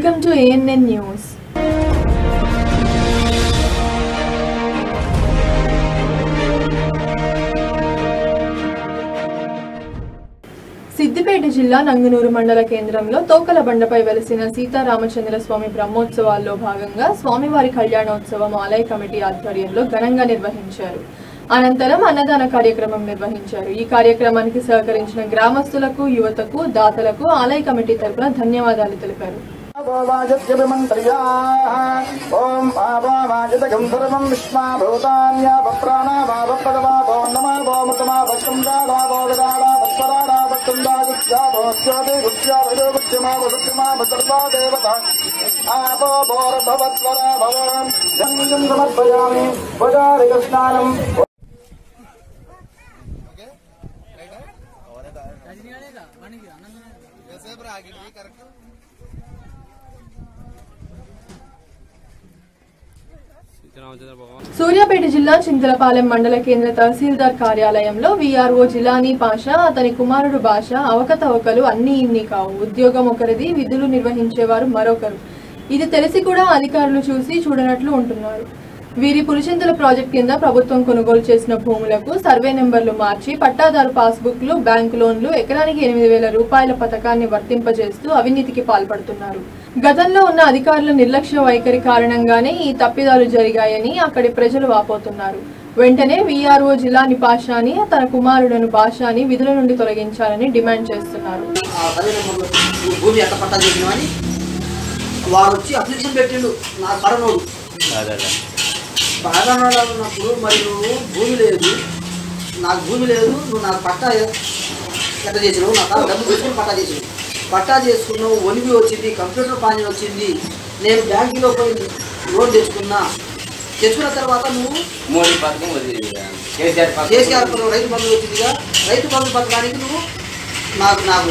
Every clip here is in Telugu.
Welcome to ANN news Siddipet జిల్లా నంగునూరు మండల కేంద్రంలో తోకల బండపై వెలిసిన సీతారామచంద్ర స్వామి బ్రహ్మోత్సవాల్లో భాగంగా స్వామివారి కళ్యాణోత్సవం ఆలయ కమిటీ ఆధ్వర్యంలో ఘనంగా నిర్వహించారు. అనంతరం అన్నదాన కార్యక్రమం నిర్వహించారు. ఈ కార్యక్రమానికి సహకరించిన గ్రామస్తులకు యువతకు దాతలకు ఆలయ కమిటీ తరపున ధన్యవాదాలు తెలిపారు. ॐ पावामाजितकं सर्वं विश्वा भूतान्यापप्राणावापपदवापो नमावोमुतमावक्षं दावावोगदावावत्पराणावत्सं दायुष्यावोस्यादिगुष्यावयोगुष्यमावसत्यमावसर्वा देवता आपो भोरभवत्वरा भवान् जन्मिजं समर्पयामि वदारिकस्नानम् कैसे ब्रा आगे సూర్యాపేట జిల్లా చింతలపాలెం మండల కేంద్ర తహసీల్దార్ కార్యాలయంలో వీఆర్ఓ జిలానీ పాషా అతని కుమారుడు భాష అవకతవకలు అన్ని ఇన్ని కావు. ఉద్యోగం ఒకరిది విధులు నిర్వహించేవారు మరొకరు. ఇది తెలిసి కూడా అధికారులు చూసి చూడనట్లు ఉంటున్నారు. వీరి పులిచింతల ప్రాజెక్ట్ కింద ప్రభుత్వం కొనుగోలు చేసిన భూములకు సర్వే నెంబర్లు మార్చి పట్టాదారు పాస్బుక్లు బ్యాంకు లోన్లు ఎకరానికి ఎనిమిది వేల రూపాయల పథకాన్ని వర్తింపజేస్తూ అవినీతికి పాల్పడుతున్నారు. గతంలో ఉన్న అధికారుల నిర్లక్ష్య వైఖరి కారణంగానే ఈ తప్పిదాలు జరిగాయని అక్కడి ప్రజలు వాపోతున్నారు. వెంటనే వీఆర్ఓ జిల్లా నిపాషాని తన కుమారుడను భాషాని విధుల నుండి తొలగించాలని డిమాండ్ చేస్తున్నారు. వాడు వచ్చి అప్లికేషన్ పెట్టిండు నా పడనోడు పడనోడు అన్నప్పుడు మరి నువ్వు భూమి లేదు నాకు భూమి లేదు నువ్వు నాకు పట్టా ఎట్లా చేసినావు? నాకు డబ్బు తీసుకుని పట్టా చేసినావు. పట్టా చేసుకున్నావు ఒలివి వచ్చింది కంప్యూటర్ పానీ వచ్చింది. నేను బ్యాంకులో పోయి లోన్ తెచ్చుకున్నా. తెచ్చుకున్న తర్వాత నువ్వు మోడీ పథకం కేసీఆర్ పథకం రైతు బంధు వచ్చిందిగా. రైతు బంధు పథకానికి నువ్వు నాకు నాకు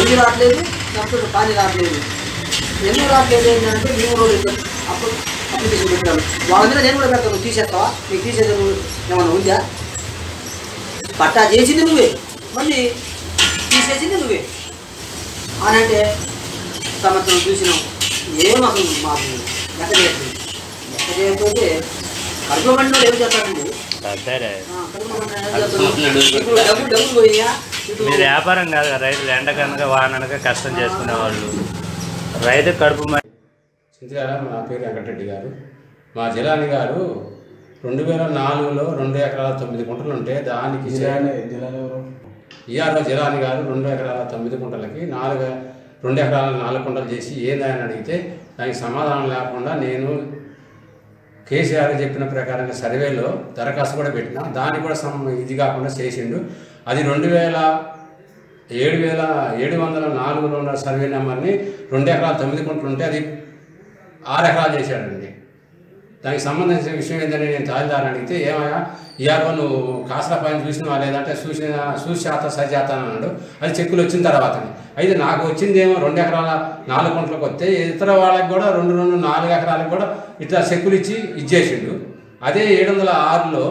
ఒలి రావట్లేదు కంప్యూటర్ పానీ రావట్లేదు. ఎందుకు రావట్లేదు ఏంటంటే మేము రోజు అప్పుడు అప్లికేషన్ పెట్టాను. వాళ్ళ మీద నేను కూడా పెడతాను. తీసేస్తావా? నీకు తీసేది ఏమన్నా ఉందా? పట్టా చేసింది నువ్వే. మళ్ళీ తీసేసింది నువ్వే. అని అంటే సంవత్సరం చూసినాం ఏం అసలు మాకు లెక్క చేయట్లేదు లెక్క చేయకపోతే ఏం చేస్తాడండి ఇప్పుడు డబ్బు డబ్బులు పోయినా ఇటు మీరు వ్యాపారం కాదు కదా, రైతులు ఎండకనక వాననక కష్టం చేసుకునే వాళ్ళు. రైతు కడుపు మ- చింతగాల నా పేరు వెంకటరెడ్డి గారు. మా జిలాని గారు రెండు వేల నాలుగులో రెండు ఎకరాల తొమ్మిది గుంటలు ఉంటే దానికి ఈఆర్ఓ జిలాని గారు రెండు ఎకరాల తొమ్మిది కుంటలకి నాలుగు రెండు ఎకరాల నాలుగు కుంటలు చేసి ఏందని అడిగితే దానికి సమాధానం లేకుండా నేను కేసీఆర్ చెప్పిన ప్రకారంగా సర్వేలో దరఖాస్తు కూడా పెట్టిన. దాన్ని కూడా ఇది కాకుండా చేసిండు. అది రెండు వేల ఏడు వేల ఏడు వందల నాలుగులో ఉన్న సర్వే నెంబర్ని రెండు ఎకరాల తొమ్మిది కుంటలు ఉంటే అది ఆరు ఎకరాలు చేశాడండి. దానికి సంబంధించిన విషయం ఏంటంటే నేను తహసీల్దార్ అడిగితే ఏమయ్యా ఇవాళ నువ్వు కాసల పైన చూసినవా లేదంటే చూసిన చూశాత సజాత అన్నాడు. అది చెక్కులు వచ్చిన తర్వాత అయితే నాకు వచ్చిందేమో రెండు ఎకరాల నాలుగు గుంటలకు వస్తే ఇతర వాళ్ళకి కూడా రెండు రెండు నాలుగు ఎకరాలకు కూడా ఇట్లా చెక్కులు ఇచ్చి ఇచ్చేసిండు. అదే ఏడు వందల ఆరులో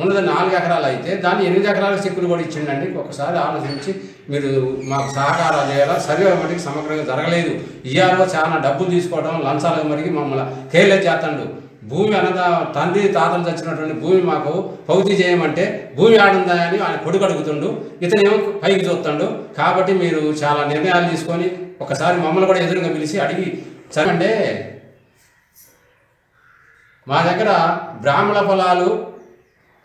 ఉన్నది నాలుగు ఎకరాలు అయితే దాన్ని ఎనిమిది ఎకరాల చెక్కులు కూడా ఇచ్చిండండి. ఒకసారి ఆలోచించి మీరు మాకు సహకారాలు చేయాలా? సర్వే మటుకు సమగ్రంగా జరగలేదు. ఇయ్యాలో చాలా డబ్బులు తీసుకోవడం లంచాలకు మరికి మమ్మల్ని కేర్లెస్ చేస్తాడు. భూమి అనద తండ్రి తాతలు చచ్చినటువంటి భూమి మాకు పౌతి చేయమంటే భూమి ఆడుందా అని ఆయన కొడుకు అడుగుతుండు. ఇతనేమో పైకి చూస్తాడు. కాబట్టి మీరు చాలా నిర్ణయాలు తీసుకొని ఒకసారి మమ్మల్ని కూడా ఎదురుగా పిలిచి అడిగి చదవండి మా దగ్గర బ్రాహ్మణ పొలాలు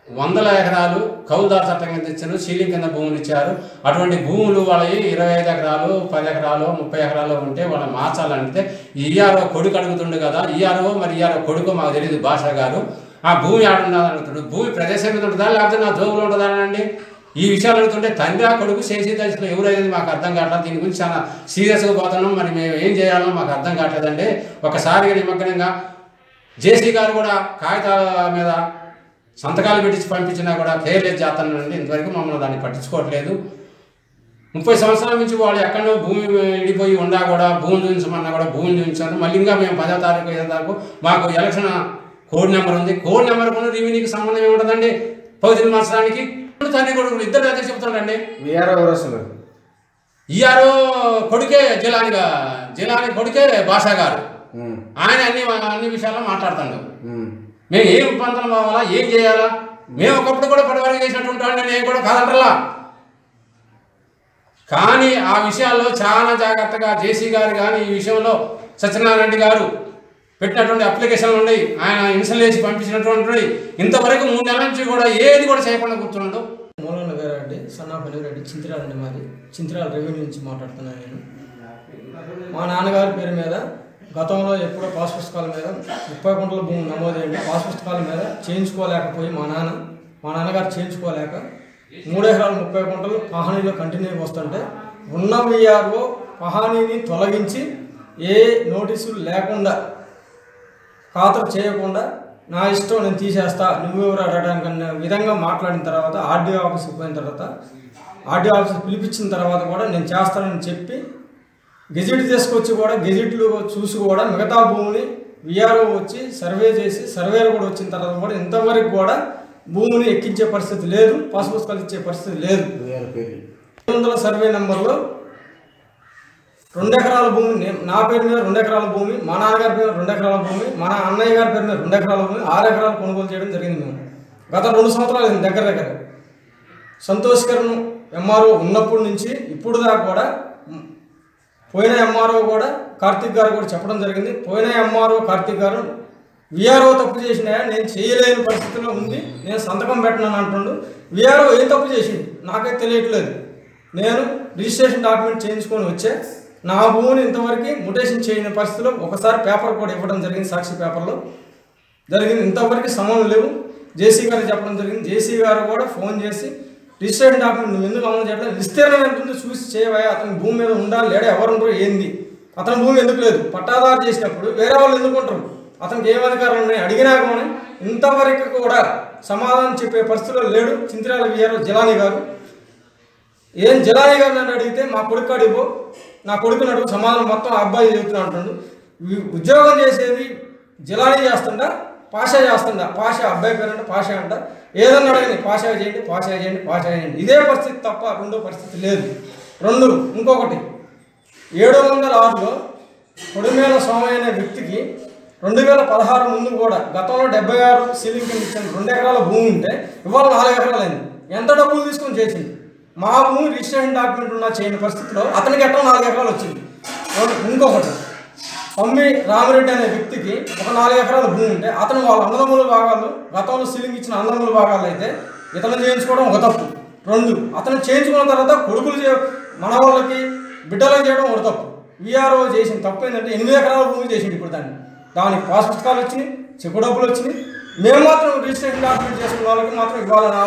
వందల ఎకరాలు కౌలుదారు చట్టం కింద ఇచ్చారు సీలింగ్ కింద భూములు ఇచ్చారు. అటువంటి భూములు వాళ్ళవి ఇరవై ఐదు ఎకరాలు పది ఎకరాలు ముప్పై ఎకరాలు ఉంటే వాళ్ళని మార్చాలంటే ఈఆర్ఓ కొడుకు అడుగుతుండు కదా. ఈఆర్ఓ మరి ఈఆర్ఓ కొడుకు మాకు తెలియదు భాష గారు ఆ భూమి ఆడున్నది అడుగుతుండు. భూమి ప్రదేశం మీద ఉంటుందా లేకపోతే నా జోబులో ఉంటుందా అండి ఈ విషయాలు అడుగుతుంటే తండ్రి కొడుకు చేసే దశలో ఎవరైంది మాకు అర్థం కావట్లేదు. దీని గురించి చాలా సీరియస్గా పోతున్నాం. మరి మేము ఏం చేయాలో మాకు అర్థం కావట్లేదండి. ఒకసారిగా నిమగ్నంగా జేసీ గారు కూడా కాగితాల మీద సంతకాలు పెట్టించి పంపించినా కూడా కేర్లెస్ చేస్తానండి ఇంతవరకు మమ్మల్ని దాన్ని పట్టించుకోవట్లేదు. ముప్పై సంవత్సరాల నుంచి వాళ్ళు ఎక్కడో భూమి ఇడిపోయి ఉన్నా కూడా భూమి చూపించమన్నా కూడా భూమిని చూపించారు మళ్ళీ ఇంకా మేము పదో తారీఖు ఐదో తారీఖు మాకు ఎలక్షన్ కోడ్ నెంబర్ ఉంది. కోడ్ నెంబర్ కూడా రెవెన్యూకి సంబంధం ఏముంటుందండి? పౌతిని మార్చడానికి తండ్రి కొడుకులు ఇద్దరు అదే చెప్తాడండి వీఆర్ఓ ఎవరు ఈఆర్ఓ కొడుకే జిలానిగా జిలాని కొడుకే భాషా గారు. ఆయన అన్ని అన్ని విషయాల్లో మాట్లాడుతాడు. మేము ఏం ఇబ్బందులు కావాలా? ఏం చేయాలా? మేము ఒకప్పుడు కూడా పడవరకు చేసినటువంటి వాడిని నేను కూడా కాదంటలా? కానీ ఆ విషయాల్లో చాలా జాగ్రత్తగా జేసీ గారు కానీ ఈ విషయంలో సత్యనారాయణ రెడ్డి గారు పెట్టినటువంటి అప్లికేషన్లు ఉన్నాయి. ఆయన ఇన్సల్ చేసి పంపించినటువంటి ఇంతవరకు మూడు నెలల నుంచి కూడా ఏది కూడా చేయకుండా కూర్చున్నాడు. మూలన్న గారండి సన్నాపల్లి రెడ్డి చింతిరాలండి మాది. చింతిరాల రెవెన్యూ నుంచి మాట్లాడుతున్నాను నేను. మా నాన్నగారి పేరు మీద గతంలో ఎప్పుడో పాస్ పుస్తకాల మీద ముప్పై గుంటల భూమి నమోదైంది పాస్ పుస్తకాల మీద చేయించుకోలేకపోయి మా నాన్న మా నాన్నగారు చేయించుకోలేక మూడేకరాలు ముప్పై గుంటలు పహానీలో కంటిన్యూ వస్తుంటే ఉన్న విఆర్ఓ పహానీని తొలగించి ఏ నోటీసులు లేకుండా ఖాతరు చేయకుండా నా ఇష్టం నేను తీసేస్తా నువ్వెవరు అడగడానికి అనే విధంగా మాట్లాడిన తర్వాత ఆర్డీఓ ఆఫీస్కి పోయిన తర్వాత ఆర్డీఓ ఆఫీస్కి పిలిపించిన తర్వాత కూడా నేను చేస్తానని చెప్పి గెజెట్ తీసుకొచ్చి కూడా గెజెట్లు చూసి కూడా మిగతా భూమిని విఆర్ఓ వచ్చి సర్వే చేసి సర్వేలు కూడా వచ్చిన తర్వాత కూడా ఇంతవరకు కూడా భూమిని ఎక్కించే పరిస్థితి లేదు పాస్ పుస్తకాలు ఇచ్చే పరిస్థితి లేదు. వందల సర్వే నెంబర్లో రెండు ఎకరాల భూమి నే- పేరు మీద రెండు ఎకరాల భూమి మా నాన్నగారి పేరు రెండు ఎకరాల భూమి మా అన్నయ్య గారి పేరు మీద రెండు ఎకరాల భూమి ఆరు ఎకరాలు కొనుగోలు చేయడం జరిగింది మేము. గత రెండు సంవత్సరాలు దగ్గర దగ్గర. సంతోష్కరణ ఎంఆర్ఓ ఉన్నప్పటి నుంచి ఇప్పుడు దాకా కూడా పోయిన ఎంఆర్ఓ కూడా కార్తిక్ గారు కూడా చెప్పడం జరిగింది. పోయిన ఎంఆర్ఓ కార్తిక్ గారు విఆర్ఓ తప్పు చేసిన నేను చేయలేని పరిస్థితిలో ఉంది. నేను సంతకం పెట్టినాను అంటుండు. విఆర్ఓ ఏం తప్పు చేసింది నాకైతే తెలియట్లేదు. నేను రిజిస్ట్రేషన్ డాక్యుమెంట్ చేయించుకొని వచ్చే. నా భూమిని ఇంతవరకు ముటేషన్ చేయని పరిస్థితిలో ఒకసారి పేపర్ కూడా ఇవ్వడం జరిగింది సాక్షి పేపర్లో. జరిగింది. ఇంతవరకు సమయం లేవు. జేసీ గారు చెప్పడం జరిగింది. జేసీ గారు కూడా ఫోన్ చేసి రిజిస్ట్రేషన్ డాక్యుమెంట్ నువ్వు ఎందుకు అమలు చేయట్లేదు? విస్తీర్ణం ఎంత ఉందో చూసి చేయవా అతని భూమి మీద ఉండాలి లేడా ఎవరు ఏంది? అతని భూమి ఎందుకు లేదు? పట్టాదారు చేసినప్పుడు వేరే వాళ్ళు ఎందుకు ఉంటారు? అతనికి ఏం అధికారాలు ఉన్నాయి? అడిగినా కానీ ఇంతవరకు కూడా సమాధానం చెప్పే పరిస్థితుల్లో లేడు. చింతిరాల విఆర్ఓ జిలానీ గారు. ఏం జిలానీ గారు నన్ను అడిగితే మా కొడుకు అడిగిపో నా కొడుకుని అడుగు సమాధానం మొత్తం అబ్బాయి చెబుతున్నా అంటుండు. ఉద్యోగం చేసేది జిలానీ చేస్తుండా పాషా చేస్తుండ పాషా అబ్బాయి పేరు పాష పాషా అంట. ఏదన్నా అడగండి పాషా చేయండి పాషా చేయండి పాషా చేయండి. ఇదే పరిస్థితి తప్ప రెండో పరిస్థితి లేదు. రెండు ఇంకొకటి. ఏడు వందల ఆరులో కొడుమేల స్వామి అనే వ్యక్తికి రెండు వేల పదహారు ముందు కూడా గతంలో డెబ్బై ఆరు సీలింగ్ కింద ఇచ్చిన రెండు ఎకరాల భూమి ఉంటే ఇవాళ నాలుగు ఎకరాలు అయింది ఎంత డబ్బులు తీసుకొని చేసింది? మా భూమి రిజిస్ట్రేషన్ డాక్యుమెంట్ ఉన్న చేయని పరిస్థితిలో అతనికి ఎట్లా నాలుగు ఎకరాలు వచ్చింది? ఇంకొకటి. పమ్మి రామిరెడ్డి అనే వ్యక్తికి ఒక నాలుగు ఎకరాల భూమి ఉంటే అతను వాళ్ళ అన్నదమ్ముల భాగాలు గతంలో సీలింగ్ ఇచ్చిన అన్నదమ్ముల భాగాలు అయితే ఇతను చేయించుకోవడం ఒక తప్పు. రెండు అతను చేయించుకున్న తర్వాత కొడుకులు చే మన వాళ్ళకి బిడ్డలకు చేయడం ఒక తప్పు. విఆర్ఓ చేసిన తప్పు ఏంటంటే ఎనిమిది ఎకరాల భూమి చేసింది ఇప్పుడు దాన్ని. దానికి పాస్ పుస్తకాలు వచ్చినాయి చెక్కు డబ్బులు వచ్చినాయి. మేము మాత్రం రిజిస్ట్రేషన్ డాక్యుమెంట్ చేసుకున్న వాళ్ళకి మాత్రం ఇవాళ నా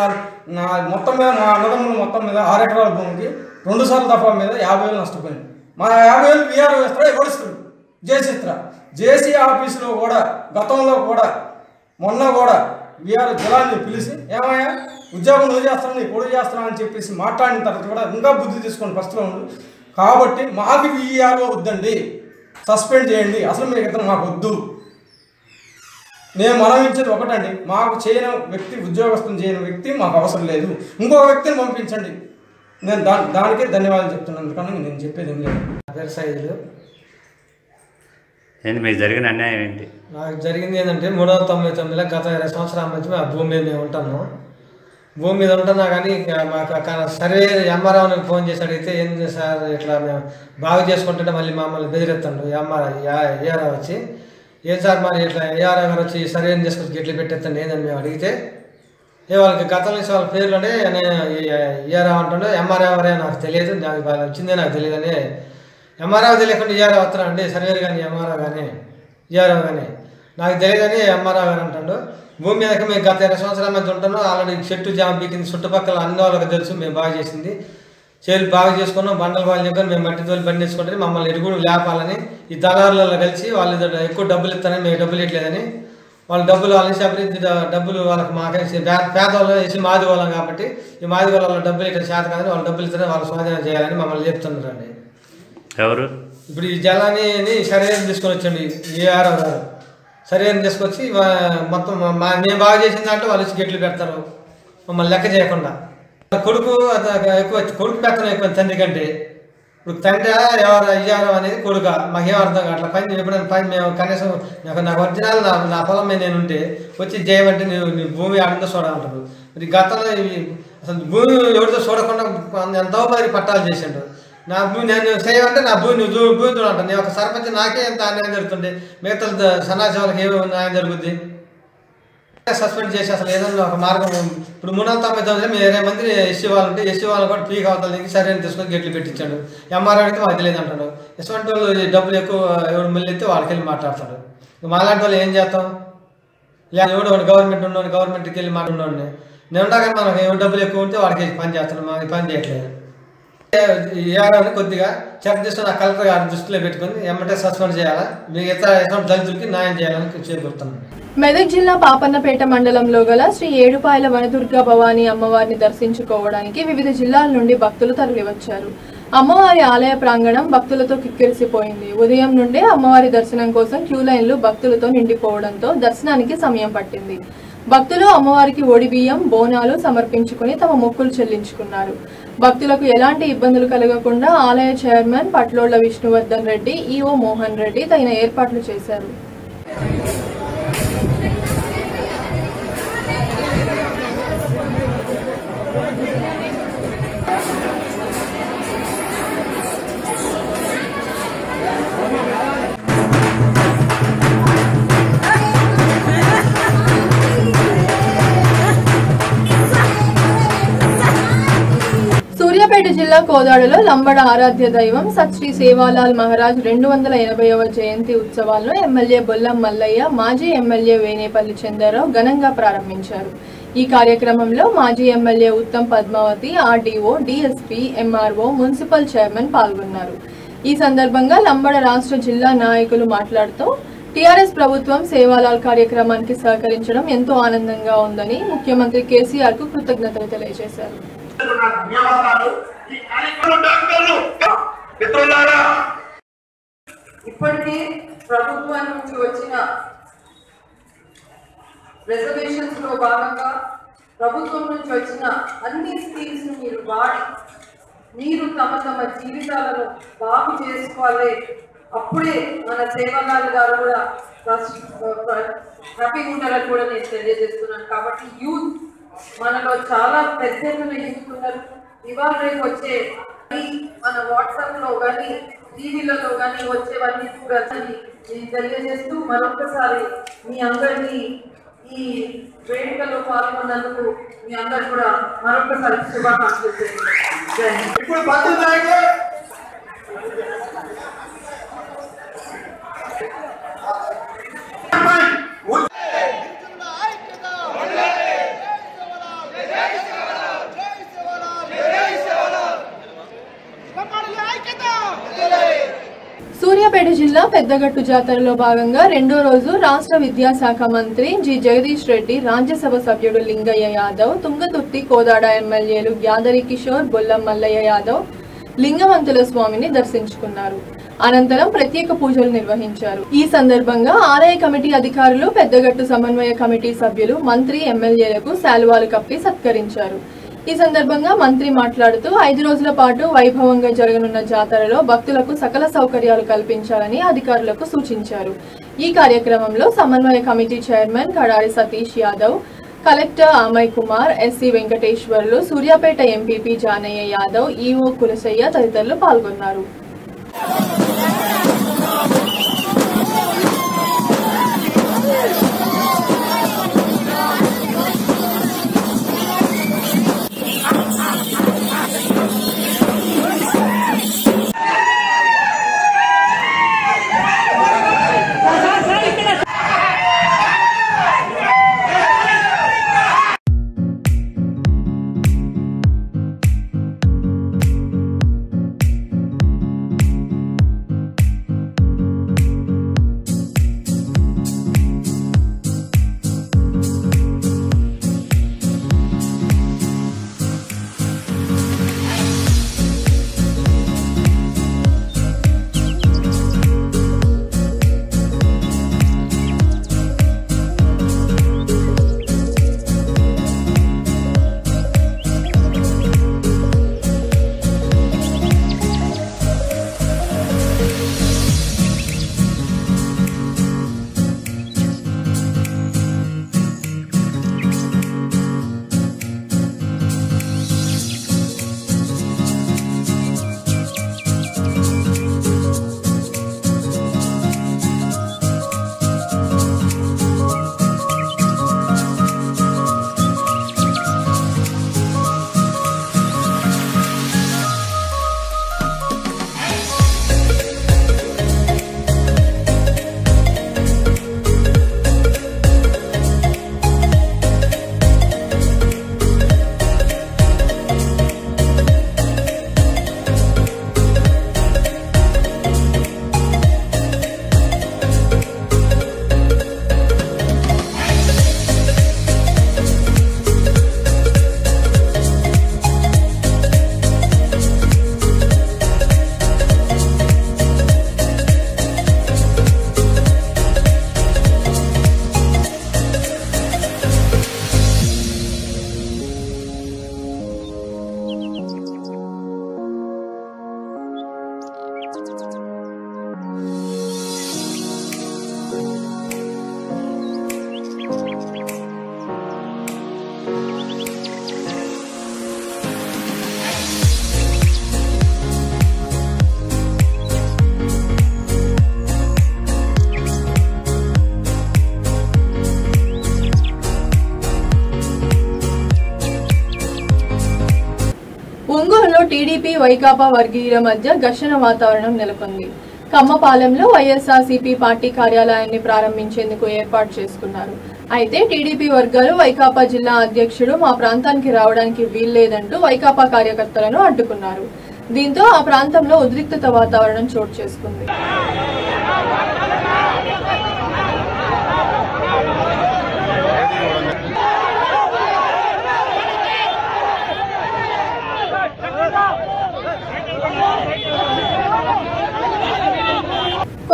నా మొత్తం మీద మా అన్నదమ్ముల మొత్తం మీద ఆరు ఎకరాల భూమికి రెండు సార్లు దఫా మీద యాభై వేలు నష్టపోయింది. మా యాభై వేలు విఆర్ఓ వేస్తారో ఎవరిస్తారు జేసీ జేసీ ఆఫీసులో కూడా గతంలో కూడా మొన్న కూడా వీఆర్ జలాన్ని పిలిచి ఏమయ్యా ఉద్యోగం నువ్వు చేస్తాను నీ కొడుకు చేస్తున్నావు అని చెప్పేసి మాట్లాడిన తర్వాత కూడా ఇంకా బుద్ధి తీసుకొని ఫస్ట్లో ఉండు. కాబట్టి మాకు వీఆర్ఓ వద్దండి. సస్పెండ్ చేయండి. అసలు మీకు ఇతను మాకు వద్దు. నేను మనం ఇచ్చేది ఒకటండి. మాకు చేయని వ్యక్తి ఉద్యోగస్థం చేయని వ్యక్తి మాకు అవసరం లేదు. ఇంకొక వ్యక్తిని పంపించండి. నేను దా దానికే ధన్యవాదాలు చెప్తున్నాను. కానీ నేను చెప్పేది ఏం లేదు. నా ఏంటి మీకు జరిగిన అన్యాయం ఏంటి? నాకు జరిగింది ఏంటంటే మూడు వందల తొంభై తొమ్మిదిలో గత ఇరవై సంవత్సరాల నుంచి మా భూమి మీద మేము ఉంటాము. భూమి మీద ఉంటున్నా కానీ మాకు అక్కడ సర్వే ఎంఆర్ఓకి ఫోన్ చేసి అడిగితే ఏంది సార్ ఇట్లా మేము బాగు చేసుకుంటుంటే మళ్ళీ మమ్మల్ని బెదిరిస్తాడు ఎంఆర్ఐ ఏఆర్ఓ వచ్చి ఏం సార్ మరి ఇట్లా ఏఆర్ఐ గారు వచ్చి సర్వే చేసుకొచ్చి గిట్లు పెట్టేస్తాను ఏందని మేము అడిగితే ఏ వాళ్ళకి గతం నుంచి వాళ్ళ పేర్లోనే ఈఆర్ఓ అంటుండే ఎంఆర్ఓ ఎవరే నాకు తెలియదు నాకు వచ్చిందే నాకు తెలియదని ఎంఆర్ఆర్ తెలియకుండా ఈఆర్ఓ అండి సర్వేర్ కానీ ఎంఆర్ఆర్ కానీ ఈఆర్ఆర్ కానీ నాకు తెలియదని ఎంఆర్ఆర్ గారు అంటాడు. భూమి మీదకి మేము గత ఇరవై సంవత్సరాల మధ్య ఉంటాను ఆల్రెడీ చెట్టు జామ పీకింది. చుట్టుపక్కల అన్ని వాళ్ళకి తెలుసు. మేము బాగా చేసింది. చేలు బాగా చేసుకున్నాం. బండలు వాళ్ళు చేసుకొని మేము మట్టి తోలి బండి వేసుకుంటే మమ్మల్ని ఎరుగుడు లేపాలని ఈ దళారులలో కలిసి వాళ్ళు ఇద్దరు ఎక్కువ డబ్బులు ఇస్తారని మేము డబ్బులు ఇట్లేదని వాళ్ళ డబ్బులు వాళ్ళ అభివృద్ధి డబ్బులు వాళ్ళకి మాకేసి పేదవాళ్ళు వేసి మాది వాళ్ళం కాబట్టి ఈ మాది వాళ్ళ డబ్బులు ఇక్కడ చేత కాదని వాళ్ళు డబ్బులు ఇస్తారని వాళ్ళ స్వాధీనం చేయాలని మమ్మల్ని చెప్తున్నారండి. ఎవరు? ఇప్పుడు ఈ జలాన్ని శరీరం తీసుకొని వచ్చండి. ఏఆర్ఓ గారు శరీరం తీసుకొచ్చి మొత్తం మా మేము బాగా చేసిన దాంట్లో వాళ్ళు వచ్చి గెట్లు పెడతారు. మమ్మల్ని లెక్క చేయకుండా. కొడుకు ఎక్కువ కొడుకు పెత్తనం ఎక్కువ తండ్రి కంటే. ఇప్పుడు తండ్రి ఎవరు అయ్యారు అనేది కొడుక. మాకేం అర్థం కావట్లేదు పని ఎప్పుడైనా పని మేము కనీసం నాకు నాకు ఒరిజినల్ నా నా పొలం నేను ఉంటే వచ్చి చేయమంటే నేను నీ భూమి ఆడంతో చూడాలంటారు మరి గతంలో అసలు భూమి ఎవరితో చూడకుండా ఎంతో మంది పట్టాలు చేసిండ్రు. నా భూమి నేను చేయమంటే నా భూమి నువ్వు భూమి చూడంట నేను ఒక సర్పంచ్ నాకే ఎంత అన్యాయం జరుగుతుంది? మిగతా సన్నాసి వాళ్ళకి ఏమి న్యాయం జరుగుద్ది? సస్పెండ్ చేసి అసలు ఏదన్నా ఒక మార్గం ఇప్పుడు మూడు వందల తొంభై తొమ్మిది మేము ఇరవై మంది ఎస్సీ వాళ్ళు ఉంటే ఎస్సీ వాళ్ళు కూడా పీక్ అవతలకి సరైన తీసుకొని గేట్లు పెట్టించాడు. ఎంఆర్ఐ అయితే మాకు తెలియదు అంటాడు. ఎటువంటి వాళ్ళు డబ్బులు ఎక్కువ ఎవడు మిల్లు ఎత్తే వాళ్ళకి వెళ్ళి మాట్లాడతాడు. ఇక మాలాంటి వాళ్ళు ఏం చేస్తాం లేదా ఎవడు గవర్నమెంట్ ఉన్నోడు గవర్నమెంట్కి వెళ్ళి మాట్లాడినోడిని. నేను ఉండగానే కానీ మనకు ఎవరు డబ్బులు ఎక్కువ ఉంటే వాడికి పని చేస్తాడు. మాకు పని చేయట్లేదు. ఏడాది కొద్దిగా చెక్ తీసుకుని ఆ కలెక్టర్ గారి దృష్టిలో పెట్టుకుని ఎమ్మటే సస్పెండ్ చేయాలా? మీకు ఇతర దళితులకి న్యాయం చేయాలని చేకూరుతున్నాను మెదక్ జిల్లా పాపన్నపేట మండలంలో గల శ్రీ ఏడుపాయల వనదుర్గా భవానీ అమ్మవారిని దర్శించుకోవడానికి వివిధ జిల్లాల నుండి భక్తులు తరలివచ్చారు. అమ్మవారి ఆలయ ప్రాంగణం భక్తులతో కిక్కిరిసిపోయింది. ఉదయం నుండే అమ్మవారి దర్శనం కోసం క్యూ లైన్లు భక్తులతో నిండిపోవడంతో దర్శనానికి సమయం పట్టింది. భక్తులు అమ్మవారికి ఒడిబియ్యం బోనాలు సమర్పించుకుని తమ మొక్కులు చెల్లించుకున్నారు. భక్తులకు ఎలాంటి ఇబ్బందులు కలగకుండా ఆలయ చైర్మన్ పట్లోళ్ళ విష్ణువర్ధన్ రెడ్డి ఈఓ మోహన్ రెడ్డి తగిన ఏర్పాట్లు చేశారు. కోదాడలో లంబడ ఆరాధ్య దైవం సత్ శ్రీ సేవాలాల్ మహారాజ్ రెండు వందల ఎనభైవ జయంతి ఉత్సవాలను ఎమ్మెల్యే బొల్లం మల్లయ్య మాజీ ఎమ్మెల్యే వేనేపల్లి చంద్రరావు ఘనంగా ప్రారంభించారు. ఈ కార్యక్రమంలో మాజీ MLA Uttam Padmavathi RDO DSP MRO municipal chairman పాల్గొన్నారు. ఈ సందర్భంగా లంబడ రాష్ట్ర జిల్లా నాయకులు మాట్లాడుతూ టీఆర్ఎస్ ప్రభుత్వం సేవాలాల్ కార్యక్రమానికి సహకరించడం ఎంతో ఆనందంగా ఉందని ముఖ్యమంత్రి కేసీఆర్కు కృతజ్ఞతలు తెలియజేశారు. ఇప్పటికే ప్రభుత్వం నుంచి వచ్చిన రిజర్వేషన్స్లో భాగంగా ప్రభుత్వం నుంచి వచ్చిన అన్ని స్కీమ్స్ మీరు వాడి మీరు తమ తమ జీవితాలను బాగు చేసుకోవాలి. అప్పుడే మన సేవలాల్ గారు కూడా హ్యాపీగా ఉండాలని కూడా నేను తెలియజేస్తున్నాను. కాబట్టి యూత్ మనలో చాలా పెద్ద యూత్ ఉన్నారు. ఇవాళ రేపు వచ్చే మన వాట్సాప్లో కానీ టీవీలలో కానీ వచ్చేవన్నీ కూడా నేను తెలియజేస్తూ మరొకసారి మీ అందరినీ ఈ వేడుకలో పాల్గొన్నందుకు మీ అందరు కూడా మరొకసారి శుభాకాంక్షలు తెలియజేస్తున్నాను. ఇప్పుడు సూర్యాపేట జిల్లా పెద్దగట్టు జాతరలో భాగంగా రెండో రోజు రాష్ట్ర విద్యాశాఖ మంత్రి జి. జగదీష్ రెడ్డి రాజ్యసభ సభ్యుడు లింగయ్య యాదవ్ తుంగతుర్తి కోదాడ ఎమ్మెల్యేలు యాదరి కిషోర్ బొల్లం మల్లయ్య యాదవ్ లింగవంతుల స్వామిని దర్శించుకున్నారు. అనంతరం ప్రత్యేక పూజలు నిర్వహించారు. ఈ సందర్భంగా ఆలయ కమిటీ అధికారులు పెద్దగట్టు సమన్వయ కమిటీ సభ్యులు మంత్రి ఎమ్మెల్యేలకు శాలువాలు కప్పి సత్కరించారు. ఈ సందర్భంగా మంత్రి మాట్లాడుతూ ఐదు రోజుల పాటు వైభవంగా జరగనున్న జాతరలో భక్తులకు సకల సౌకర్యాలు కల్పించాలని అధికారులకు సూచించారు. ఈ కార్యక్రమంలో సమన్వయ committee chairman Kadari Satish Yadav collector Amoy Kumar SC Venkateswarlu Suryapet MPP Janaiah Yadav EO Kulasaiah తదితరులు పాల్గొన్నారు. వైకాపా వర్గీయుల మధ్య ఘర్షణ వాతావరణం నెలకొంది. కమ్మపాలెంలో వైఎస్ఆర్సీపీ పార్టీ కార్యాలయాన్ని ప్రారంభించేందుకు ఏర్పాటు చేసుకున్నారు. అయితే టీడీపీ వర్గాలు వైకాపా జిల్లా అధ్యక్షుడు మా ప్రాంతానికి రావడానికి వీల్లేదంటూ వైకాపా కార్యకర్తలను అడ్డుకున్నారు. దీంతో ఆ ప్రాంతంలో ఉద్రిక్తత వాతావరణం చోటు చేసుకుంది.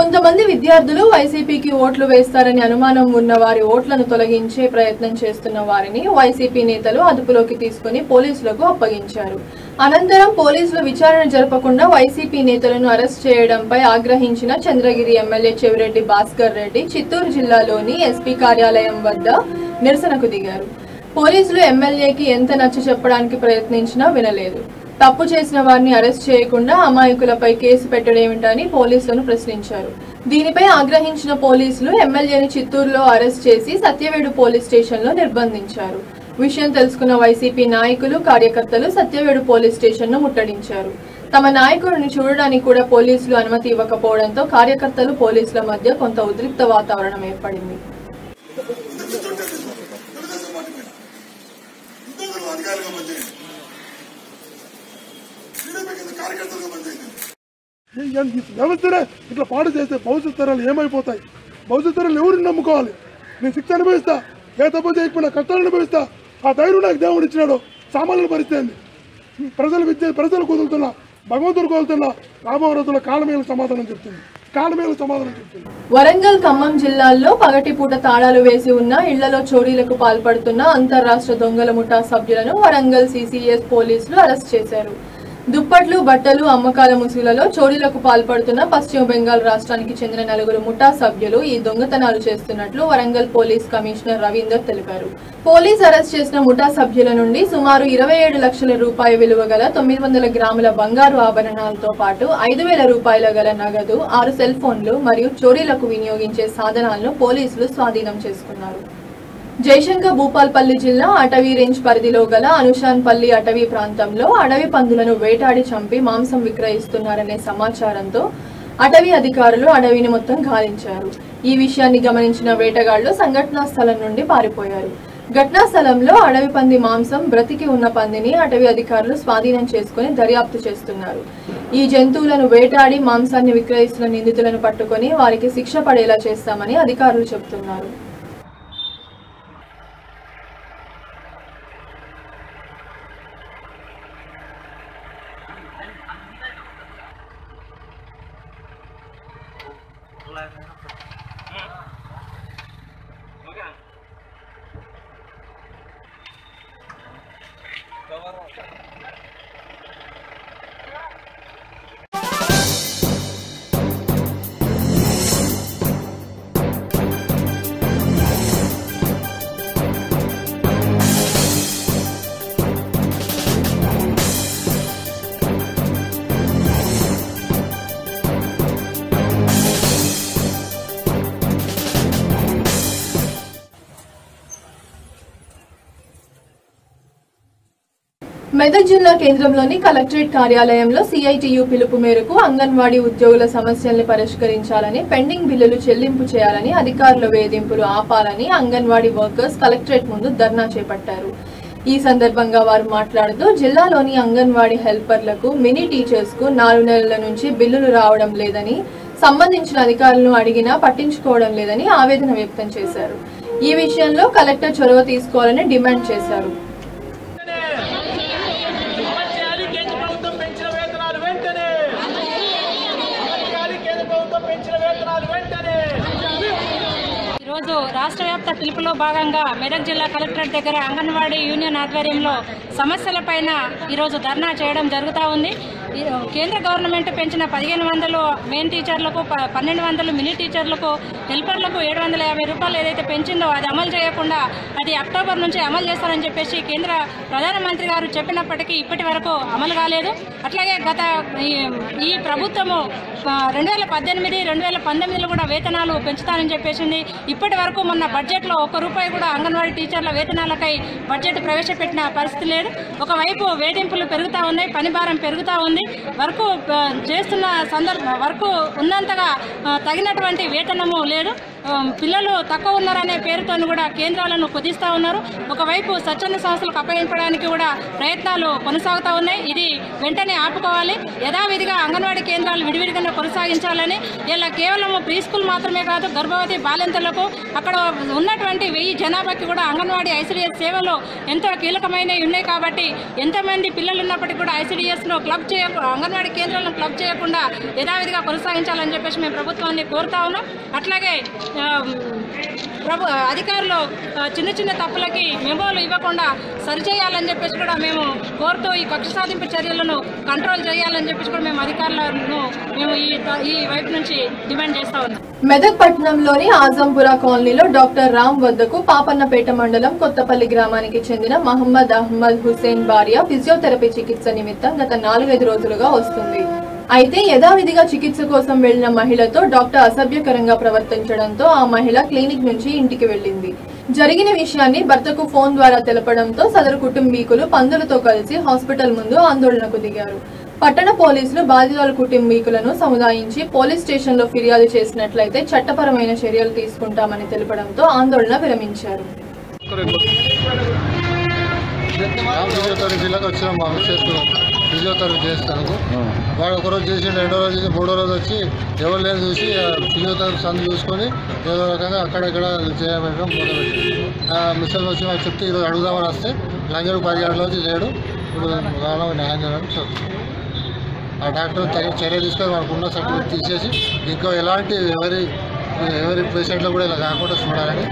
కొంతమంది విద్యార్థులు వైసీపీకి ఓట్లు వేస్తారని అనుమానం ఉన్న వారి ఓట్లను తొలగించే ప్రయత్నం చేస్తున్న వారిని వైసీపీ నేతలు అదుపులోకి తీసుకుని పోలీసులకు అప్పగించారు. అనంతరం పోలీసులు విచారణ జరపకుండా వైసీపీ నేతలను అరెస్ట్ చేయడంపై ఆగ్రహించిన చంద్రగిరి ఎమ్మెల్యే చెవిరెడ్డి భాస్కర్ రెడ్డి చిత్తూరు జిల్లాలోని ఎస్పీ కార్యాలయం వద్ద నిరసనకు దిగారు. పోలీసులు ఎమ్మెల్యేకి ఎంత నచ్చ చెప్పడానికి ప్రయత్నించినా వినలేదు. తప్పు చేసిన వారిని అరెస్ట్ చేయకుండా అమాయకులపై కేసు పెట్టడేమిటని పోలీసులను ప్రశ్నించారు. దీనిపై ఆగ్రహించిన పోలీసులు ఎమ్మెల్యేని చిత్తూరులో అరెస్ట్ చేసి సత్యవేడు పోలీస్ స్టేషన్లో నిర్బంధించారు. విషయం తెలుసుకున్న వైసీపీ నాయకులు కార్యకర్తలు సత్యవేడు పోలీస్ స్టేషన్ను ముట్టడించారు. తమ నాయకుడిని చూడడానికి కూడా పోలీసులు అనుమతి ఇవ్వకపోవడంతో కార్యకర్తలు పోలీసుల మధ్య కొంత ఉద్రిక్త వాతావరణం ఏర్పడింది ఉద్యోగులు అధికారులుగా పనిచేయండి టీడీపీ కింద కార్యకర్తలుగా పనిచేయండి ఈ- వ్యవస్థనే ఇట్లా పాడు చేస్తే భవిష్యత్ తరాలు ఏమైపోతాయి? భవిష్యత్ తరాలు ఎవరిని నమ్ముకోవాలి? నేను శిక్ష అనుభవిస్తా ఏ తప్పు చేయకపోయినా కష్టాలు అనుభవిస్తా. ఆ ధైర్యం నాకు దేవుడు ఇచ్చినాడు. సామాన్యుల పరిస్థితి ప్రజలు విద్య ప్రజలు కుదులుతున్నా భగవంతుడు కోలుతున్నా రాబో రోజుల్లో కాలమేలు సమాధానం చెప్తుంది. సమాధానం వరంగల్ ఖమ్మం జిల్లాల్లో పగటిపూట తాళాలు వేసి ఉన్న ఇళ్ళలో చోరీలకు పాల్పడుతున్న అంతర్రాష్ట్ర దొంగల ముఠా సభ్యులను వరంగల్ సిసిఎస్ పోలీసులు అరెస్ట్ చేశారు. దుప్పట్లు బట్టలు అమ్మకాల ముసుగులలో చోరీలకు పాల్పడుతున్న పశ్చిమ బెంగాల్ రాష్ట్రానికి చెందిన నలుగురు ముఠా సభ్యులు ఈ దొంగతనాలు చేస్తున్నట్లు వరంగల్ పోలీస్ కమిషనర్ రవీందర్ తెలిపారు. పోలీస్ అరెస్ట్ చేసిన ముఠా సభ్యుల నుండి సుమారు ఇరవై ఏడు లక్షల రూపాయల విలువ గల తొమ్మిది వందల గ్రాముల బంగారు ఆభరణాలతో పాటు ఐదు వేల రూపాయల గల నగదు ఆరు సెల్ ఫోన్లు మరియు చోరీలకు వినియోగించే సాధనాలను పోలీసులు స్వాధీనం చేసుకున్నారు. జయశంకర్ భూపాల్పల్లి జిల్లా అటవీ రేంజ్ పరిధిలో గల అనుషాన్పల్లి అటవీ ప్రాంతంలో అడవి పందులను వేటాడి చంపి మాంసం విక్రయిస్తున్నారనే సమాచారంతో అటవీ అధికారులు అడవిని మొత్తం గాలించారు. ఈ విషయాన్ని గమనించిన వేటగాళ్ళు సంఘటనా స్థలం నుండి పారిపోయారు. ఘటనా స్థలంలో అడవి పంది మాంసం బ్రతికి ఉన్న పందిని అటవీ అధికారులు స్వాధీనం చేసుకుని దర్యాప్తు చేస్తున్నారు. ఈ జంతువులను వేటాడి మాంసాన్ని విక్రయిస్తున్న నిందితులను పట్టుకొని వారికి శిక్ష పడేలా చేస్తామని అధికారులు చెబుతున్నారు. మెదక్ జిల్లా కేంద్రంలోని కలెక్టరేట్ కార్యాలయంలో సిఐటియు పిలుపు మేరకు అంగన్వాడీ ఉద్యోగుల సమస్యల్ని పరిష్కరించాలని పెండింగ్ బిల్లులు చెల్లింపు చేయాలని అధికారుల వేధింపులు ఆపాలని అంగన్వాడీ వర్కర్స్ కలెక్టరేట్ ముందు ధర్నా చేపట్టారు. ఈ సందర్భంగా వారు మాట్లాడుతూ జిల్లాలోని అంగన్వాడీ హెల్పర్లకు మినీ టీచర్స్కు నాలుగు నెలల నుంచి బిల్లులు రావడం లేదని సంబంధించిన అధికారులను అడిగినా పట్టించుకోవడం లేదని ఆవేదన వ్యక్తం చేశారు. ఈ విషయంలో కలెక్టర్ చొరవ తీసుకోవాలని డిమాండ్ చేశారు. ఈరోజు రాష్ట్ర వ్యాప్త పిలుపులో భాగంగా మెదక్ జిల్లా కలెక్టరేట్ దగ్గర అంగన్వాడీ యూనియన్ ఆధ్వర్యంలో సమస్యలపైన ఈరోజు ధర్నా చేయడం జరుగుతూ ఉంది. కేంద్ర గవర్నమెంట్ పెంచిన పదిహేను వందలు మెయిన్ టీచర్లకు ప- పన్నెండు వందలు మినీ టీచర్లకు హెల్పర్లకు ఏడు వందల యాభై రూపాయలు ఏదైతే పెంచిందో అది అమలు చేయకుండా అది అక్టోబర్ నుంచి అమలు చేస్తారని చెప్పేసి కేంద్ర ప్రధానమంత్రి గారు చెప్పినప్పటికీ ఇప్పటి వరకు అమలు కాలేదు. అట్లాగే గత ఈ- ఈ ప్రభుత్వము రెండు వేల పద్దెనిమిది రెండు వేల పంతొమ్మిదిలో కూడా వేతనాలు పెంచుతానని చెప్పేసింది. ఇప్పటి వరకు మొన్న బడ్జెట్లో ఒక్క రూపాయి కూడా అంగన్వాడీ టీచర్ల వేతనాలకై బడ్జెట్ ప్రవేశపెట్టిన పరిస్థితి లేదు. ఒకవైపు వేధింపులు పెరుగుతూ ఉన్నాయి పని భారం పెరుగుతూ ఉంది. వర్క్ చేస్తున్న సందర్భ వర్క్ ఉన్నంతగా తగినటువంటి వేతనము లేదు. పిల్లలు తక్కువ ఉన్నారనే పేరుతో కూడా కేంద్రాలను కుదిస్తూ ఉన్నారు. ఒకవైపు స్వచ్ఛంద సంస్థలకు అప్పగించడానికి కూడా ప్రయత్నాలు కొనసాగుతూ ఉన్నాయి. ఇది వెంటనే ఆపుకోవాలి. యథావిధిగా అంగన్వాడీ కేంద్రాలు విడివిడిగా కొనసాగించాలని. ఇలా కేవలం ప్రీ స్కూల్ మాత్రమే కాదు గర్భవతి బాలింతలకు అక్కడ ఉన్నటువంటి వెయ్యి జనాభాకి కూడా అంగన్వాడీ ఐసీడీఎస్ సేవలు ఎంతో కీలకమైనవి ఉన్నాయి కాబట్టి ఎంతమంది పిల్లలు ఉన్నప్పటికీ కూడా ఐసీడీఎస్ను క్లబ్ చేయ అంగన్వాడీ కేంద్రాలను క్లబ్ చేయకుండా యథావిధిగా కొనసాగించాలని చెప్పేసి మేము ప్రభుత్వాన్ని కోరుతా ఉన్నాం. అట్లాగే ప్రభు అధికారులు చిన్న చిన్న తప్పులకి మెమోలు ఇవ్వకుండా సరిచేయాలని చెప్పేసి కూడా మేము కోరుతూ ఈ కక్ష సాధింపు చర్యలను కంట్రోల్ చేయాలని చెప్పేసి కూడా మేము అధికారులను మేము ఈ ఈ వైపు నుంచి డిమాండ్ చేస్తా ఉన్నాం. మెదక్ పట్టణంలోని ఆజంపురా కాలనీలో డాక్టర్ రామ్ వద్దకు పాపన్నపేట మండలం కొత్తపల్లి గ్రామానికి చెందిన మహమ్మద్ అహ్మద్ హుసేన్ భార్య ఫిజియోథెరపీ చికిత్స నిమిత్తం గత నాలుగైదు రోజులుగా వస్తుంది. అయితే యథావిధిగా చికిత్స కోసం వెళ్ళిన మహిళతో డాక్టర్ అసభ్యకరంగా ప్రవర్తించడంతో ఆ మహిళ క్లినిక్ నుంచి ఇంటికి వెళ్ళింది. జరిగిన విషయాన్ని భర్తకు ఫోన్ ద్వారా తెలపడంతో సదరు కుటుంబీకులు పందులతో కలిసి హాస్పిటల్ ముందు ఆందోళనకు దిగారు. పట్టణ పోలీసులు బాధితుల కుటుంబీకులను సముదాయించి పోలీస్ స్టేషన్లో ఫిర్యాదు చేసినట్లయితే చట్టపరమైన చర్యలు తీసుకుంటామని తెలపడంతో ఆందోళన విరమించారు. ఫిజియోథెరపీలోకి వచ్చినాం ఫిజియోథెరపీ చేస్తాను. వాడు ఒకరోజు చేసి రెండో రోజు చేసి మూడో రోజు వచ్చి ఎవరు లేని చూసి ఫిజియోథెరపీ సందు చూసుకొని ఏదో రకంగా అక్కడక్కడ చేయడం మొదలుపెట్టి మిషన్ వచ్చి మాకు చెప్తే ఈరోజు అడుగుదామని వస్తే లంజడు పది గంటల నుంచి లేడు. ఇప్పుడు రావడం న్యాయం చేయడం చెప్తాను ఆ డాక్టర్ తగిన చర్య తీసుకొని మనకు ఉన్న సర్టిఫికేట్ తీసేసి ఇంకో ఎలాంటి ఎవరి ఎవరి పేషెంట్లో కూడా ఇలా కాకుండా చూడాలని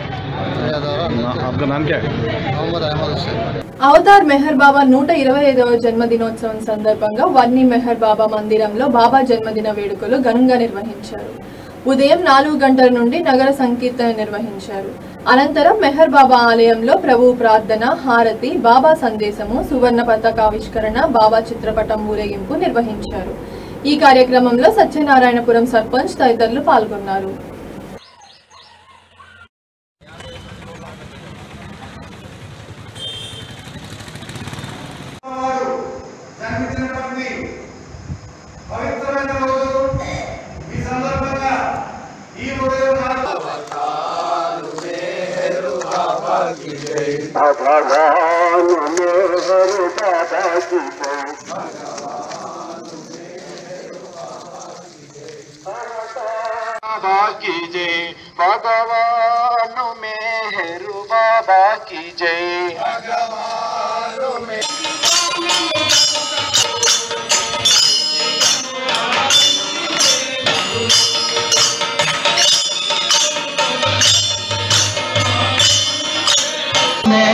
అవతార్ మెహర్ బాబా నూట ఇరవై ఐదవ జన్మదినోత్సవం సందర్భంగా వర్ణి మెహర్ బాబా మందిరంలో బాబా జన్మదిన వేడుకలు ఘనంగా నిర్వహించారు. ఉదయం నాలుగు గంటల నుండి నగర సంకీర్తన నిర్వహించారు. అనంతరం మెహర్ బాబా ఆలయంలో ప్రభు ప్రార్థన హారతి బాబా సందేశము సువర్ణ పతాకావిష్కరణ బాబా చిత్రపటం ఊరేగింపు నిర్వహించారు. ఈ కార్యక్రమంలో సత్యనారాయణపురం సర్పంచ్ తదితరులు పాల్గొన్నారు.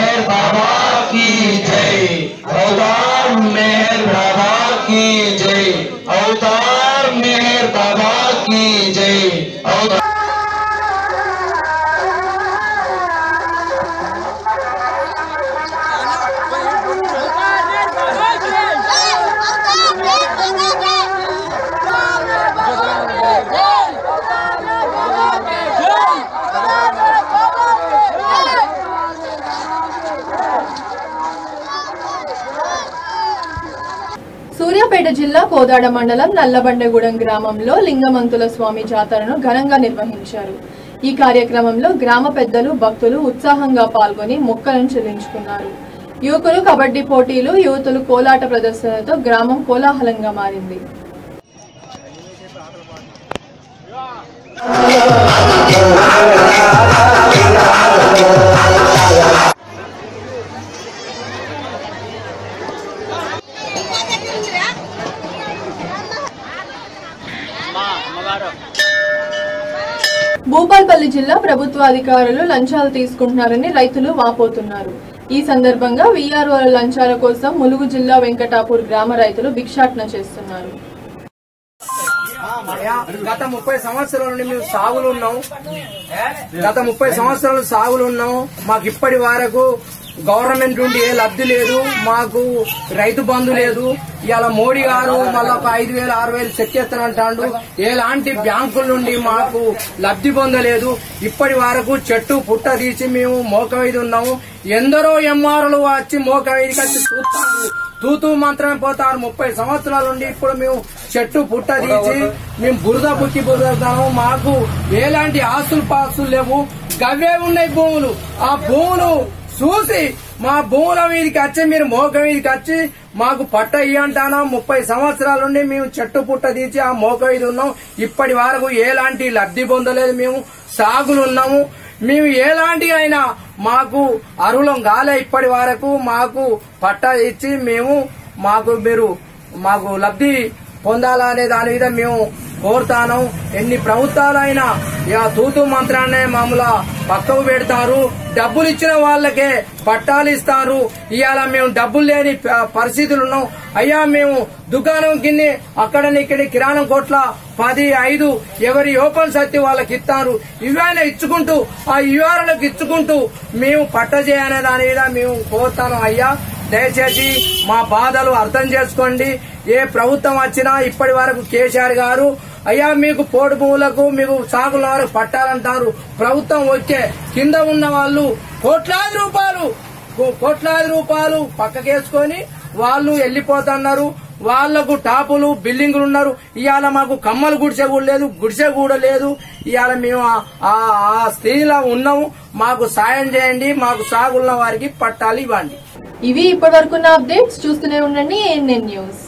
मेहर बाबा की जय। अवतार मेहर बाबा की जय। अवतार मेहर बाबा की जय। अवतार సూర్యాపేట జిల్లా కోదాడ మండలం నల్లబండగూడెం గ్రామంలో లింగమంతుల స్వామి జాతరను ఘనంగా నిర్వహించారు. ఈ కార్యక్రమంలో గ్రామ పెద్దలు భక్తులు ఉత్సాహంగా పాల్గొని మొక్కలను చెల్లించుకున్నారు. యువకులు కబడ్డీ పోటీలు యువతులు కోలాట ప్రదర్శనతో గ్రామం కోలాహలంగా మారింది. ప్రభుత్వ అధికారులు లంచాలు తీసుకుంటున్నారని రైతులు వాపోతున్నారు. ఈ సందర్భంగా వీఆర్ఓల లంచాల కోసం ములుగు జిల్లా వెంకటాపూర్ గ్రామ రైతులు భిక్షాటన చేస్తున్నారు. గత ముప్పై సంవత్సరాల నుండి మేము సాగులు ఉన్నాం. గత ముప్పై సంవత్సరాలు సాగులు ఉన్నాం. మాకు ఇప్పటి వరకు గవర్నమెంట్ నుండి ఏ లబ్ధి లేదు మాకు రైతు బంధు లేదు. ఇలా మోడీ గారు మళ్ళీ ఒక ఐదు వేలు ఆరు వేలు చెక్ చేస్తానంటాడు ఎలాంటి బ్యాంకుల నుండి మాకు లబ్ధి పొందలేదు. ఇప్పటి వరకు చెట్టు పుట్ట తీసి మేము మోక ఉన్నాము. ఎందరో ఎంఆర్లు వచ్చి మోక మీదకి వచ్చి చూస్తారు. తూతూ మంత్రమే పోతారు. ముప్పై సంవత్సరాల నుండి ఇప్పుడు మేము చెట్టు పుట్ట తీసి మేము బురద బుక్కి బురదాము మాకు ఎలాంటి ఆస్తులు పాస్తులు లేవు. గవ్వే ఉన్నాయి భూములు. ఆ భూములు చూసి మా భూముల మీదకి వచ్చి మీరు మోక మీదకి వచ్చి మాకు పట్ట ఇయ్యంటానా? ముప్పై సంవత్సరాల నుండి మేము చెట్టు పుట్ట తీసి ఆ మోక మీద ఉన్నాం. ఇప్పటి వరకు ఎలాంటి లబ్ధి పొందలేదు మేము. సాగులు ఉన్నాము. మేము ఎలాంటి అయినా మాకు అరువులం కాలే ఇప్పటి వరకు మాకు పట్ట ఇచ్చి మేము మాకు మీరు మాకు లబ్ధి పొందాలనే దాని మీద మేము కోరుతాను. ఎన్ని ప్రభుత్వాలైనా ఇక తూతు మంత్రాన్నే మామూలు పక్కకు పెడతారు. డబ్బులు ఇచ్చిన వాళ్ళకే పట్టాలు ఇస్తారు. ఇవాళ మేము డబ్బులు లేని ప- పరిస్థితులు ఉన్నాం. అయ్యా మేము దుకాణం కింది అక్కడ ఇక్కడ కిరాణం కోట్ల పది ఐదు ఎవరి ఓపెన్ సత్తి వాళ్ళకి ఇస్తారు. ఇవైనా ఇచ్చుకుంటూ ఆ ఇవారులకు ఇచ్చుకుంటూ మేము పట్ట చేయనే దాని మీద మేము కోరుతాను అయ్యా. దయచేసి మా బాధలు అర్థం చేసుకోండి. ఏ ప్రభుత్వం వచ్చినా ఇప్పటి వరకు కేసీఆర్ గారు అయ్యా మీకు పోటు భూములకు మీకు సాగుల వరకు పట్టాలంటారు. ప్రభుత్వం వచ్చే కింద ఉన్న వాళ్ళు కోట్లాది రూపాయలు కో- కోట్లాది రూపాయలు పక్కకేసుకొని వాళ్ళు వెళ్ళిపోతున్నారు వాళ్ళకు టాపులు బిల్డింగులు ఉన్నారు. ఇవాళ మాకు కమ్మలు గుడిసె కూడా లేదు గుడిసె కూడా లేదు. ఇవాళ మేము ఆ- ఆ- స్థితిలో ఉన్నాము. మాకు సాయం చేయండి మాకు సాగున్న వారికి పట్టాలు ఇవ్వండి. ఇవి ఇప్పటివరకున్న అప్డేట్స్ చూస్తూనే ఉండండి ఎన్ఎన్ న్యూస్.